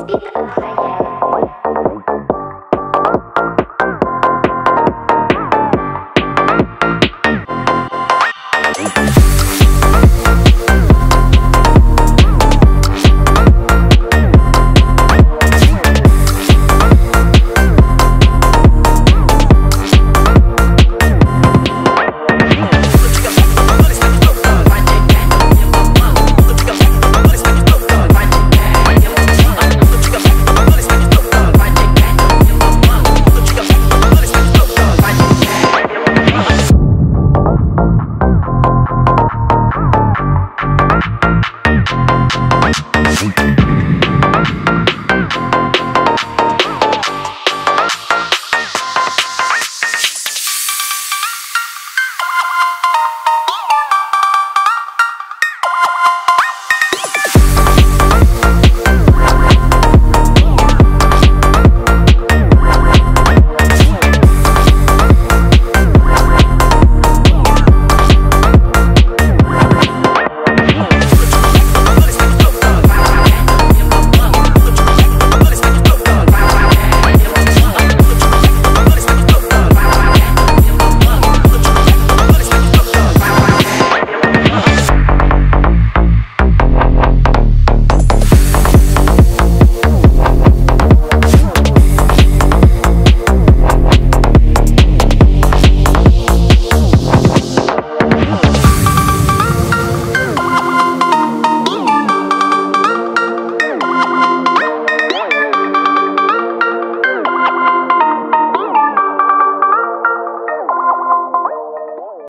speak my higher